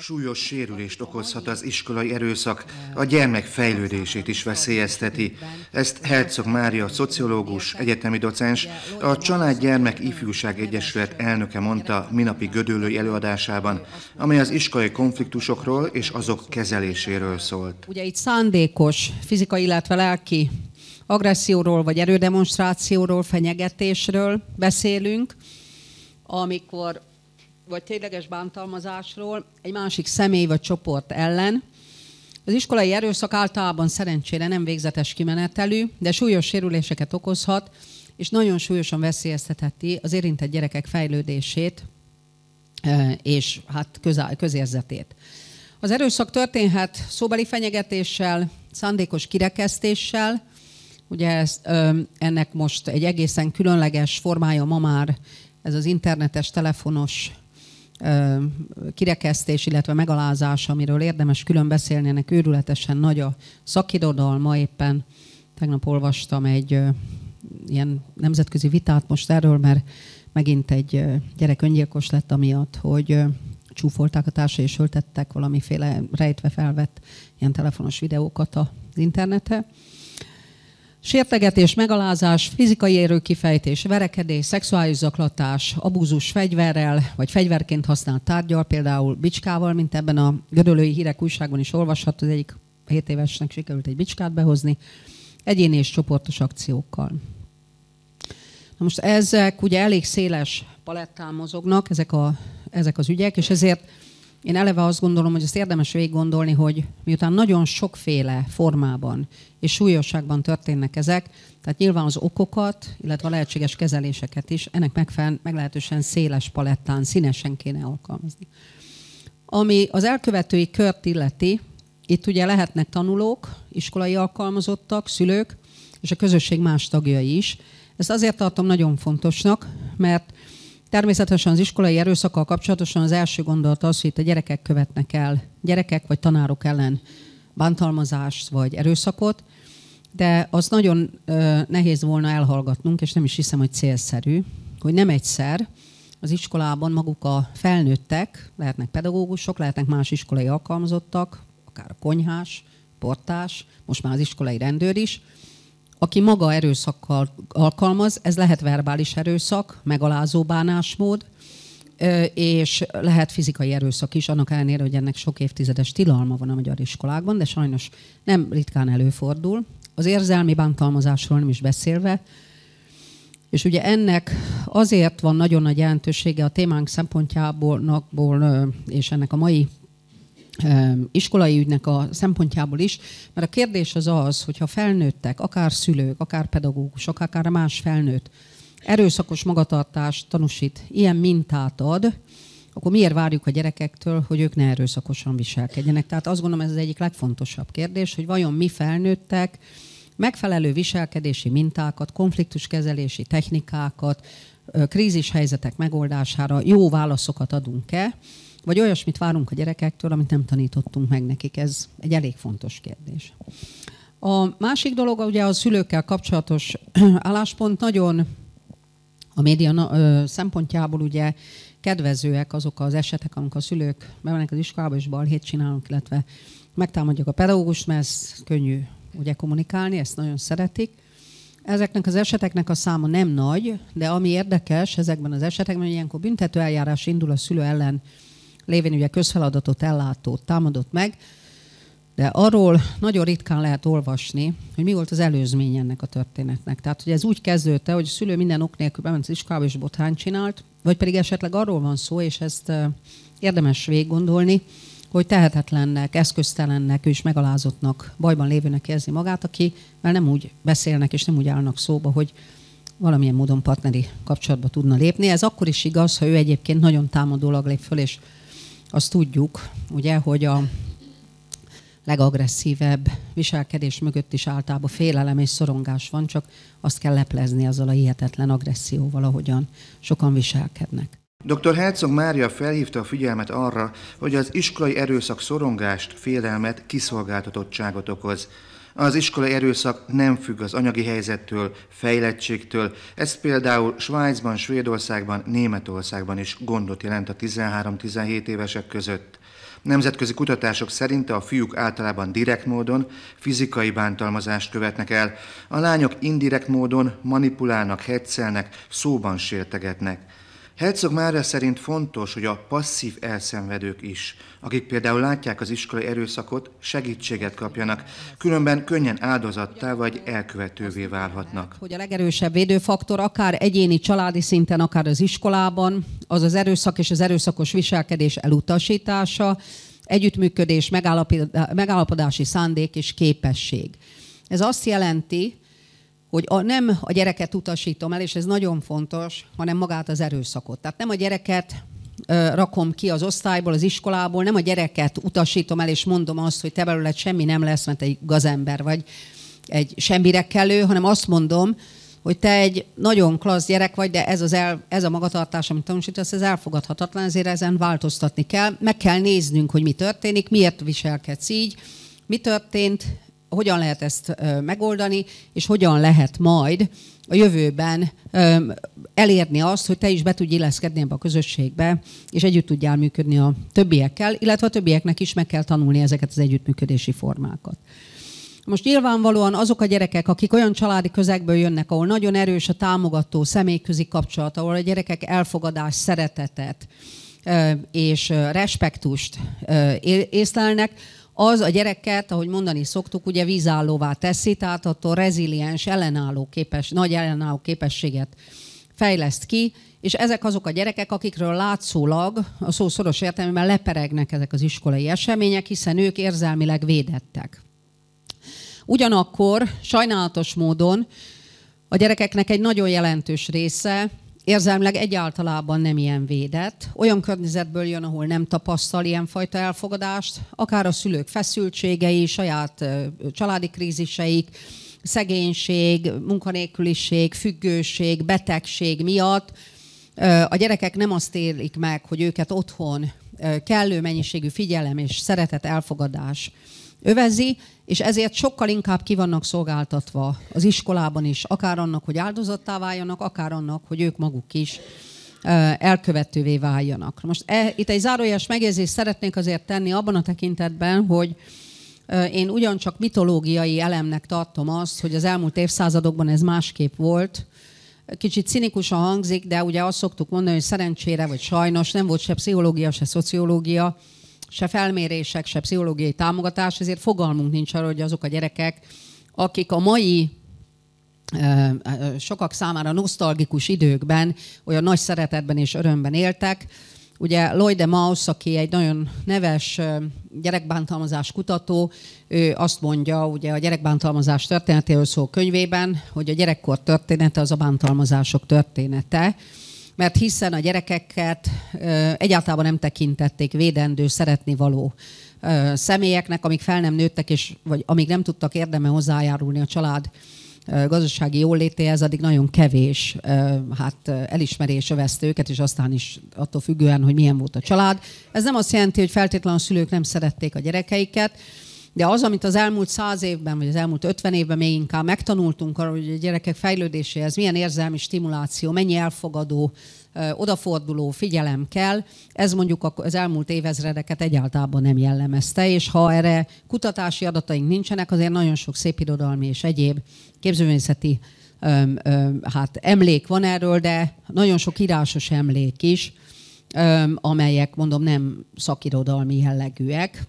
Súlyos sérülést okozhat az iskolai erőszak, a gyermek fejlődését is veszélyezteti. Ezt Herzog Mária, szociológus, egyetemi docens, a Család Gyermek Ifjúság Egyesület elnöke mondta minapi gödöllői előadásában, amely az iskolai konfliktusokról és azok kezeléséről szólt. Ugye itt szándékos fizikai, illetve lelki agresszióról, vagy erődemonstrációról, fenyegetésről beszélünk, amikor vagy tényleges bántalmazásról egy másik személy vagy csoport ellen. Az iskolai erőszak általában szerencsére nem végzetes kimenetelű, de súlyos sérüléseket okozhat, és nagyon súlyosan veszélyeztetheti az érintett gyerekek fejlődését és hát közérzetét. Az erőszak történhet szóbeli fenyegetéssel, szándékos kirekesztéssel, ugye ez, ennek most egy egészen különleges formája ma már ez az internetes, telefonos kirekesztés, illetve megalázás, amiről érdemes külön beszélni, ennek őrületesen nagy a szakirodalma. Éppen tegnap olvastam egy ilyen nemzetközi vitát most erről, mert megint egy gyerek öngyilkos lett amiatt, hogy csúfolták a társai és öltettek valamiféle rejtve felvett ilyen telefonos videókat az interneten. Sértegetés, megalázás, fizikai erőkifejtés, verekedés, szexuális zaklatás, abúzus fegyverrel, vagy fegyverként használt tárgyal, például bicskával, mint ebben a gödölői hírek újságban is olvasható, az egyik 7 évesnek sikerült egy bicskát behozni, egyéni és csoportos akciókkal. Na most ezek ugye elég széles palettán mozognak, ezek, a, ezek az ügyek, és ezért én eleve azt gondolom, hogy ezt érdemes végig gondolni, hogy miután nagyon sokféle formában és súlyosságban történnek ezek, tehát nyilván az okokat, illetve a lehetséges kezeléseket is ennek megfelelően meglehetősen széles palettán, színesen kéne alkalmazni. Ami az elkövetői kört illeti, itt ugye lehetnek tanulók, iskolai alkalmazottak, szülők, és a közösség más tagjai is. Ezt azért tartom nagyon fontosnak, mert Természetesen az iskolai erőszakkal kapcsolatosan az első gondolat az, hogy itt a gyerekek követnek el, gyerekek vagy tanárok ellen bántalmazást vagy erőszakot, de az nagyon nehéz volna elhallgatnunk, és nem is hiszem, hogy célszerű, hogy nem egyszer az iskolában maguk a felnőttek, lehetnek pedagógusok, lehetnek más iskolai alkalmazottak, akár a konyhás, portás, most már az iskolai rendőr is, aki maga erőszakkal alkalmaz, ez lehet verbális erőszak, megalázó bánásmód, és lehet fizikai erőszak is, annak ellenére, hogy ennek sok évtizedes tilalma van a magyar iskolákban, de sajnos nem ritkán előfordul. Az érzelmi bántalmazásról nem is beszélve, és ugye ennek azért van nagyon nagy jelentősége a témánk szempontjából, és ennek a mai iskolai ügynek a szempontjából is, mert a kérdés az az, hogyha felnőttek, akár szülők, akár pedagógusok, akár más felnőtt erőszakos magatartást tanúsít, ilyen mintát ad, akkor miért várjuk a gyerekektől, hogy ők ne erőszakosan viselkedjenek? Tehát azt gondolom, ez az egyik legfontosabb kérdés, hogy vajon mi felnőttek megfelelő viselkedési mintákat, konfliktuskezelési technikákat, krízis helyzetek megoldására jó válaszokat adunk-e, vagy olyasmit várunk a gyerekektől, amit nem tanítottunk meg nekik. Ez egy elég fontos kérdés. A másik dolog ugye a szülőkkel kapcsolatos álláspont nagyon a média szempontjából ugye kedvezőek azok az esetek, amikor a szülők bemennek az iskolába és balhét csinálnak, illetve megtámadják a pedagógust, mert ez könnyű ugye kommunikálni, ezt nagyon szeretik. Ezeknek az eseteknek a száma nem nagy, de ami érdekes ezekben az esetekben, hogy ilyenkor büntető eljárás indul a szülő ellen lévén ugye közfeladatot ellátó támadott meg, de arról nagyon ritkán lehet olvasni, hogy mi volt az előzmény ennek a történetnek. Tehát, hogy ez úgy kezdődte, hogy a szülő minden ok nélkül bement az iskolába és botrány csinált, vagy pedig esetleg arról van szó, és ezt érdemes végig gondolni, hogy tehetetlennek, eszköztelennek, és megalázottnak, bajban lévőnek érzi magát, akivel nem úgy beszélnek és nem úgy állnak szóba, hogy valamilyen módon partneri kapcsolatba tudna lépni. Ez akkor is igaz, ha ő egyébként nagyon támadólag lép föl, és azt tudjuk, ugye, hogy a legagresszívebb viselkedés mögött is általában félelem és szorongás van, csak azt kell leplezni azzal a hihetetlen agresszióval, ahogyan sokan viselkednek. Dr. Herzog Mária felhívta a figyelmet arra, hogy az iskolai erőszak szorongást, félelmet, kiszolgáltatottságot okoz. Az iskolai erőszak nem függ az anyagi helyzettől, fejlettségtől. Ez például Svájcban, Svédországban, Németországban is gondot jelent a 13-17 évesek között. Nemzetközi kutatások szerint a fiúk általában direkt módon fizikai bántalmazást követnek el, a lányok indirekt módon manipulálnak, hetszelnek, szóban sértegetnek. Herzog Mária szerint fontos, hogy a passzív elszenvedők is, akik például látják az iskolai erőszakot, segítséget kapjanak, különben könnyen áldozattá vagy elkövetővé válhatnak. Hogy a legerősebb védőfaktor akár egyéni családi szinten, akár az iskolában, az az erőszak és az erőszakos viselkedés elutasítása, együttműködés, megállapodási szándék és képesség. Ez azt jelenti, hogy a, nem a gyereket utasítom el, és ez nagyon fontos, hanem magát az erőszakot. Tehát nem a gyereket rakom ki az osztályból, az iskolából, nem a gyereket utasítom el, és mondom azt, hogy te belőled semmi nem lesz, mert egy gazember vagy, egy semmire kellő, hanem azt mondom, hogy te egy nagyon klassz gyerek vagy, de ez, az el, ez a magatartás, amit tanúsítasz, ez elfogadhatatlan, ezért ezen változtatni kell. Meg kell néznünk, hogy mi történik, miért viselkedsz így, mi történt, hogyan lehet ezt megoldani, és hogyan lehet majd a jövőben elérni azt, hogy te is be tudj illeszkedni ebbe a közösségbe, és együtt tudjál működni a többiekkel, illetve a többieknek is meg kell tanulni ezeket az együttműködési formákat. Most nyilvánvalóan azok a gyerekek, akik olyan családi közegből jönnek, ahol nagyon erős a támogató személyközi kapcsolat, ahol a gyerekek elfogadás, szeretetet és respektust észlelnek, az a gyereket, ahogy mondani szoktuk, ugye vízállóvá teszi, tehát attól reziliens, ellenálló képes, nagy ellenálló képességet fejleszt ki, és ezek azok a gyerekek, akikről látszólag a szó szoros értelmében leperegnek ezek az iskolai események, hiszen ők érzelmileg védettek. Ugyanakkor sajnálatos módon a gyerekeknek egy nagyon jelentős része érzelmileg egyáltalában nem ilyen védett. Olyan környezetből jön, ahol nem tapasztal ilyenfajta elfogadást, akár a szülők feszültségei, saját családi kríziseik, szegénység, munkanélküliség, függőség, betegség miatt a gyerekek nem azt élik meg, hogy őket otthon kellő mennyiségű figyelem és szeretet elfogadás övezi, és ezért sokkal inkább ki vannak szolgáltatva az iskolában is, akár annak, hogy áldozattá váljanak, akár annak, hogy ők maguk is elkövetővé váljanak. Most e, itt egy zárójeles megjegyzést szeretnék azért tenni abban a tekintetben, hogy én ugyancsak mitológiai elemnek tartom azt, hogy az elmúlt évszázadokban ez másképp volt. Kicsit cinikusan hangzik, de ugye azt szoktuk mondani, hogy szerencsére vagy sajnos nem volt se pszichológia, se szociológia, se felmérések, se pszichológiai támogatás, ezért fogalmunk nincs arról, hogy azok a gyerekek, akik a mai sokak számára nosztalgikus időkben olyan nagy szeretetben és örömben éltek. Ugye Lloyd de Maus, aki egy nagyon neves gyerekbántalmazás kutató, ő azt mondja, ugye a gyerekbántalmazás történetéről szó könyvében, hogy a gyerekkor története az a bántalmazások története mert hiszen a gyerekeket egyáltalán nem tekintették védendő, szeretni való személyeknek, amik fel nem nőttek, és, vagy amíg nem tudtak érdeme hozzájárulni a család gazdasági jólétéhez, addig nagyon kevés hát, elismerés övezte őket, és aztán is attól függően, hogy milyen volt a család. Ez nem azt jelenti, hogy feltétlenül a szülők nem szerették a gyerekeiket, de az, amit az elmúlt száz évben, vagy az elmúlt ötven évben még inkább megtanultunk arról, hogy a gyerekek fejlődéséhez milyen érzelmi stimuláció, mennyi elfogadó, odaforduló figyelem kell, ez mondjuk az elmúlt évezredeket egyáltalán nem jellemezte, és ha erre kutatási adataink nincsenek, azért nagyon sok szépirodalmi és egyéb képzőművészeti hát emlék van erről, de nagyon sok írásos emlék is, amelyek mondom nem szakirodalmi jellegűek,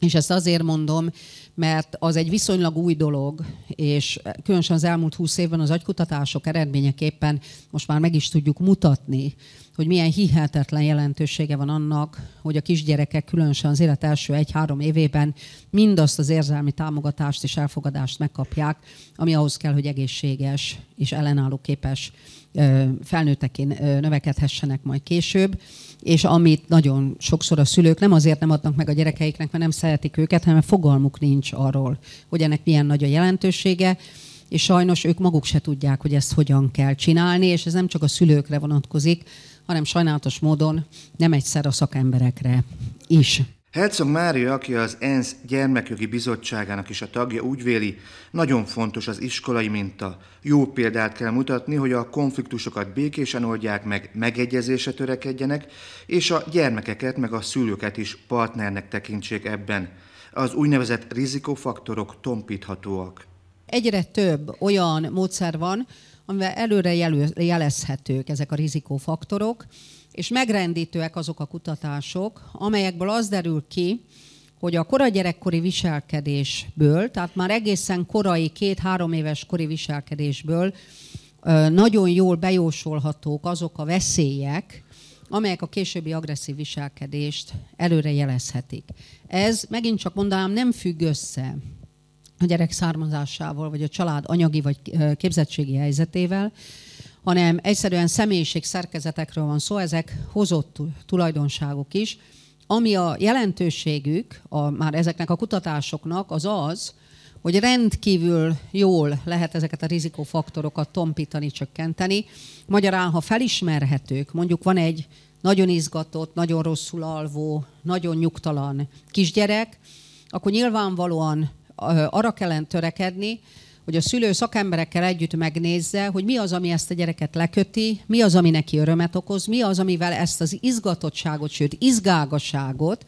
és ezt azért mondom, mert az egy viszonylag új dolog, és különösen az elmúlt húsz évben az agykutatások eredményeképpen most már meg is tudjuk mutatni, hogy milyen hihetetlen jelentősége van annak, hogy a kisgyerekek különösen az élet első egy-három évében mindazt az érzelmi támogatást és elfogadást megkapják, ami ahhoz kell, hogy egészséges és ellenálló képes felnőtteként növekedhessenek majd később és amit nagyon sokszor a szülők nem azért nem adnak meg a gyerekeiknek, mert nem szeretik őket, hanem fogalmuk nincs arról, hogy ennek milyen nagy a jelentősége, és sajnos ők maguk se tudják, hogy ezt hogyan kell csinálni, és ez nem csak a szülőkre vonatkozik, hanem sajnálatos módon nem egyszer a szakemberekre is. Herzog Mária, aki az ENSZ gyermekjogi bizottságának is a tagja, úgy véli, nagyon fontos az iskolai minta. Jó példát kell mutatni, hogy a konfliktusokat békésen oldják meg, megegyezésre törekedjenek, és a gyermekeket meg a szülőket is partnernek tekintsék ebben. Az úgynevezett rizikofaktorok tompíthatóak. Egyre több olyan módszer van, amivel előre jelezhetők ezek a rizikófaktorok, és megrendítőek azok a kutatások, amelyekből az derül ki, hogy a kora gyerekkori viselkedésből, tehát már egészen korai, két-három éves kori viselkedésből nagyon jól bejósolhatók azok a veszélyek, amelyek a későbbi agresszív viselkedést előre jelezhetik. Ez megint csak mondanám nem függ össze a gyerek származásával, vagy a család anyagi vagy képzettségi helyzetével, hanem egyszerűen személyiség szerkezetekről van szó, ezek hozott tulajdonságok is, ami a jelentőségük, a, már ezeknek a kutatásoknak az az, hogy rendkívül jól lehet ezeket a rizikófaktorokat tompítani, csökkenteni. Magyarán, ha felismerhetők, mondjuk van egy nagyon izgatott, nagyon rosszul alvó, nagyon nyugtalan kisgyerek, akkor nyilvánvalóan arra kellene törekedni, hogy a szülő szakemberekkel együtt megnézze, hogy mi az, ami ezt a gyereket leköti, mi az, ami neki örömet okoz, mi az, amivel ezt az izgatottságot, sőt izgágaságot,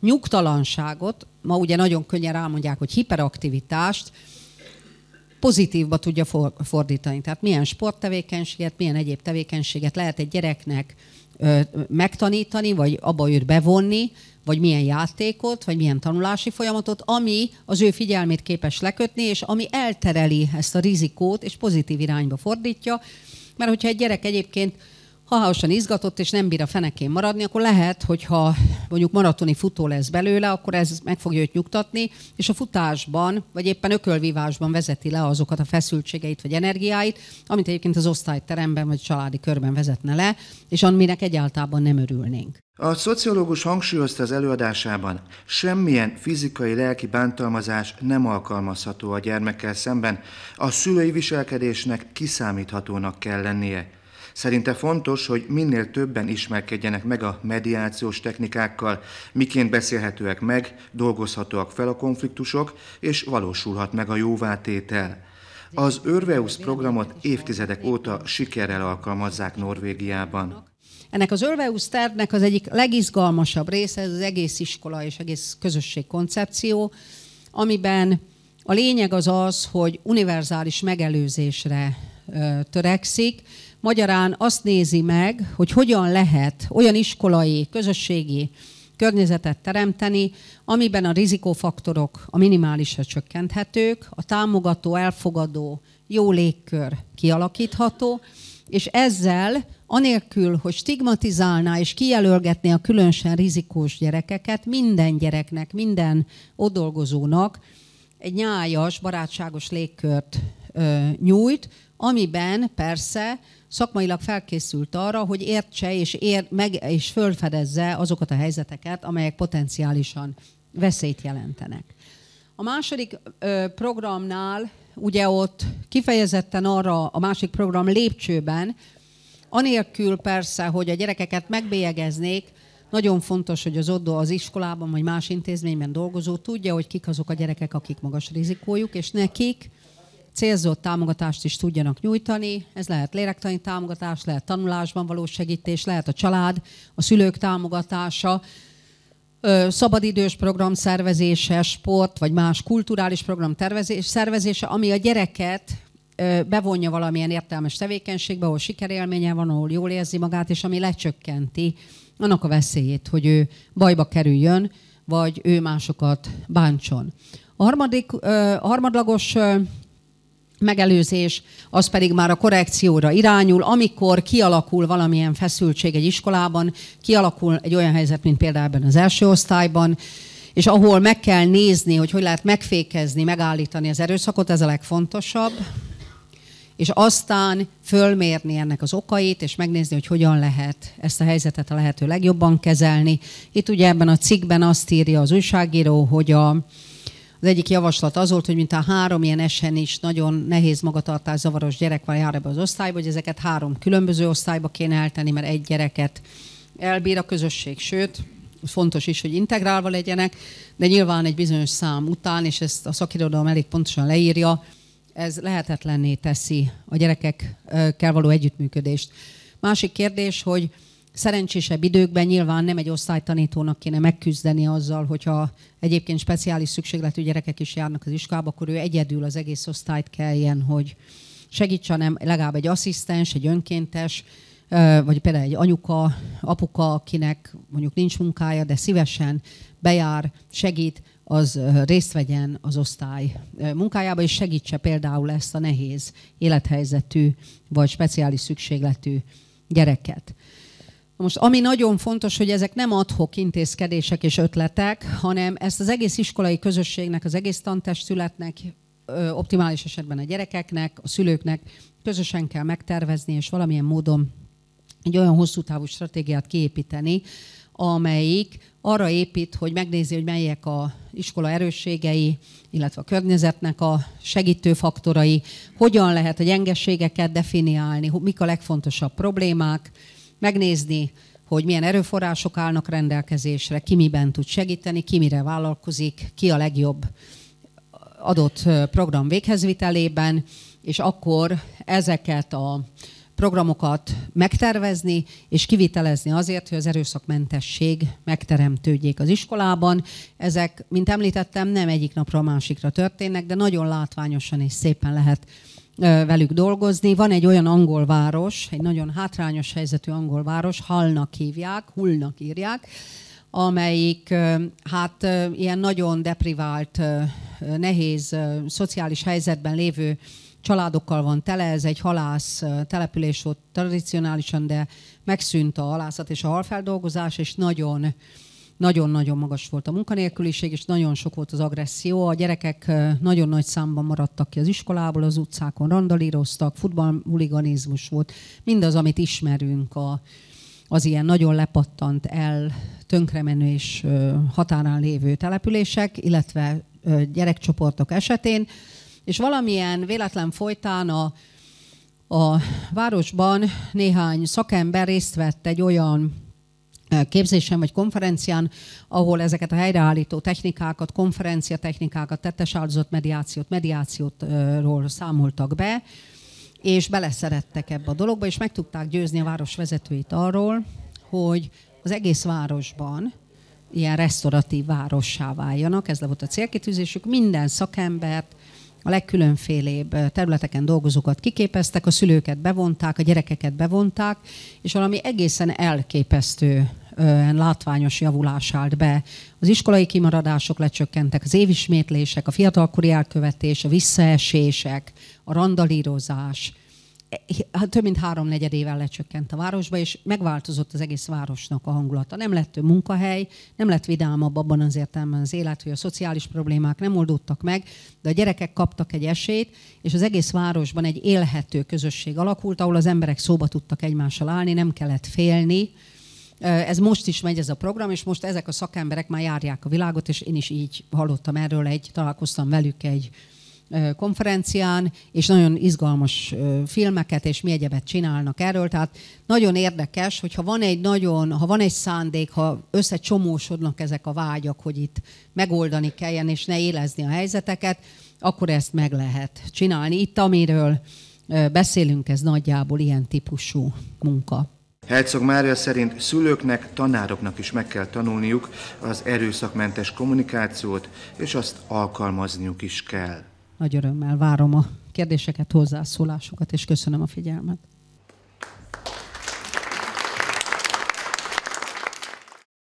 nyugtalanságot, ma ugye nagyon könnyen rámondják, hogy hiperaktivitást, pozitívba tudja fordítani. Tehát milyen sporttevékenységet, milyen egyéb tevékenységet lehet egy gyereknek megtanítani, vagy abba őt bevonni, vagy milyen játékot, vagy milyen tanulási folyamatot, ami az ő figyelmét képes lekötni, és ami eltereli ezt a rizikót, és pozitív irányba fordítja. Mert hogyha egy gyerek egyébként halálosan izgatott, és nem bír a fenekén maradni, akkor lehet, hogyha mondjuk maratoni futó lesz belőle, akkor ez meg fogja őt nyugtatni, és a futásban, vagy éppen ökölvívásban vezeti le azokat a feszültségeit, vagy energiáit, amit egyébként az osztályteremben, vagy családi körben vezetne le, és aminek egyáltalán nem örülnénk. A szociológus hangsúlyozta az előadásában, semmilyen fizikai-lelki bántalmazás nem alkalmazható a gyermekkel szemben, a szülői viselkedésnek kiszámíthatónak kell lennie. Szerinte fontos, hogy minél többen ismerkedjenek meg a mediációs technikákkal, miként beszélhetőek meg, dolgozhatóak fel a konfliktusok, és valósulhat meg a jóvátétel. Az Örveus programot évtizedek óta sikerrel alkalmazzák Norvégiában. Ennek az Örveus tervnek az egyik legizgalmasabb része ez az egész iskola és egész közösség koncepció, amiben a lényeg az az, hogy univerzális megelőzésre törekszik, Magyarán azt nézi meg, hogy hogyan lehet olyan iskolai, közösségi környezetet teremteni, amiben a rizikófaktorok a minimálisra csökkenthetők, a támogató, elfogadó, jó légkör kialakítható, és ezzel anélkül, hogy stigmatizálná és kijelölgetné a különösen rizikós gyerekeket, minden gyereknek, minden ott dolgozónak egy nyájas, barátságos légkört nyújt, amiben persze szakmailag felkészült arra, hogy értse és, ér, meg, és fölfedezze azokat a helyzeteket, amelyek potenciálisan veszélyt jelentenek. A második programnál ugye ott kifejezetten arra a másik program lépcsőben, anélkül persze, hogy a gyerekeket megbélyegeznék, nagyon fontos, hogy az oddó az iskolában vagy más intézményben dolgozó tudja, hogy kik azok a gyerekek, akik magas rizikójuk, és nekik célzott támogatást is tudjanak nyújtani. Ez lehet lélektani támogatás, lehet tanulásban való segítés, lehet a család, a szülők támogatása, szabadidős program szervezése, sport vagy más kulturális program tervezés, szervezése, ami a gyereket bevonja valamilyen értelmes tevékenységbe, ahol sikerélménye van, ahol jól érzi magát, és ami lecsökkenti annak a veszélyét, hogy ő bajba kerüljön, vagy ő másokat bántson. A harmadik, a harmadlagos megelőzés, az pedig már a korrekcióra irányul, amikor kialakul valamilyen feszültség egy iskolában, kialakul egy olyan helyzet, mint például ebben az első osztályban, és ahol meg kell nézni, hogy hogy lehet megfékezni, megállítani az erőszakot, ez a legfontosabb, és aztán fölmérni ennek az okait, és megnézni, hogy hogyan lehet ezt a helyzetet a lehető legjobban kezelni. Itt ugye ebben a cikkben azt írja az újságíró, hogy a, az egyik javaslat az volt, hogy mint a három ilyen esen is nagyon nehéz magatartás zavaros gyerek van jár ebbe az osztályba, hogy ezeket három különböző osztályba kéne eltenni, mert egy gyereket elbír a közösség, sőt, fontos is, hogy integrálva legyenek, de nyilván egy bizonyos szám után, és ezt a szakirodalom elég pontosan leírja, ez lehetetlenné teszi a gyerekekkel való együttműködést. Másik kérdés, hogy szerencsésebb időkben nyilván nem egy osztálytanítónak kéne megküzdeni azzal, hogyha egyébként speciális szükségletű gyerekek is járnak az iskolába, akkor ő egyedül az egész osztályt kelljen, hogy segítsen nem legalább egy asszisztens, egy önkéntes, vagy például egy anyuka, apuka, akinek mondjuk nincs munkája, de szívesen bejár, segít, az részt vegyen az osztály munkájába, és segítse például ezt a nehéz élethelyzetű vagy speciális szükségletű gyereket. Most ami nagyon fontos, hogy ezek nem adhok intézkedések és ötletek, hanem ezt az egész iskolai közösségnek, az egész tantestületnek, optimális esetben a gyerekeknek, a szülőknek közösen kell megtervezni, és valamilyen módon egy olyan hosszú távú stratégiát kiépíteni, amelyik arra épít, hogy megnézi, hogy melyek a iskola erősségei, illetve a környezetnek a segítő faktorai, hogyan lehet a gyengességeket definiálni, mik a legfontosabb problémák, megnézni, hogy milyen erőforrások állnak rendelkezésre, ki miben tud segíteni, ki mire vállalkozik, ki a legjobb adott program véghezvitelében, és akkor ezeket a programokat megtervezni és kivitelezni azért, hogy az erőszakmentesség megteremtődjék az iskolában. Ezek, mint említettem, nem egyik napra a másikra történnek, de nagyon látványosan és szépen lehet velük dolgozni. Van egy olyan angol város, egy nagyon hátrányos helyzetű angol város, Hallnak hívják, Hullnak írják, amelyik hát ilyen nagyon deprivált, nehéz szociális helyzetben lévő családokkal van tele, ez egy halász település ott tradicionálisan, de megszűnt a halászat és a halfeldolgozás, és nagyon nagyon-nagyon magas volt a munkanélküliség, és nagyon sok volt az agresszió. A gyerekek nagyon nagy számban maradtak ki az iskolából, az utcákon randalíroztak, futballhuliganizmus volt, mindaz, amit ismerünk a, az ilyen nagyon lepattant el, tönkremenő és határán lévő települések, illetve gyerekcsoportok esetén és valamilyen véletlen folytán a, a városban néhány szakember részt vett egy olyan képzésen vagy konferencián, ahol ezeket a helyreállító technikákat, konferencia technikákat, tettes áldozat mediációt, mediációtról számoltak be, és beleszerettek ebbe a dologba, és meg tudták győzni a város vezetőit arról, hogy az egész városban ilyen restauratív várossá váljanak, ez volt a célkitűzésük, minden szakembert, a legkülönfélébb területeken dolgozókat kiképeztek, a szülőket bevonták, a gyerekeket bevonták, és valami egészen elképesztő látványos javulás állt be. Az iskolai kimaradások lecsökkentek, az évismétlések, a fiatalkori elkövetés, a visszaesések, a randalírozás, több mint három negyed éven lecsökkent a városba, és megváltozott az egész városnak a hangulata. Nem lett több munkahely, nem lett vidámabb abban az értelemben az élet, hogy a szociális problémák nem oldódtak meg, de a gyerekek kaptak egy esélyt, és az egész városban egy élhető közösség alakult, ahol az emberek szóba tudtak egymással állni, nem kellett félni, ez most is megy ez a program, és most ezek a szakemberek már járják a világot, és én is így hallottam erről egy, találkoztam velük egy konferencián, és nagyon izgalmas filmeket és mi egyebet csinálnak erről. Tehát nagyon érdekes, hogyha van egy nagyon, ha van egy szándék, ha összecsomósodnak ezek a vágyak, hogy itt megoldani kelljen, és ne élezni a helyzeteket, akkor ezt meg lehet csinálni. Itt, amiről beszélünk, ez nagyjából ilyen típusú munka. Herzog Mária szerint szülőknek, tanároknak is meg kell tanulniuk az erőszakmentes kommunikációt, és azt alkalmazniuk is kell. Nagy örömmel várom a kérdéseket, hozzászólásokat, és köszönöm a figyelmet.